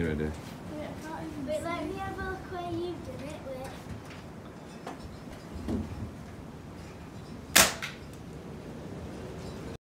You ready? Wait, let me have a look where you've done it.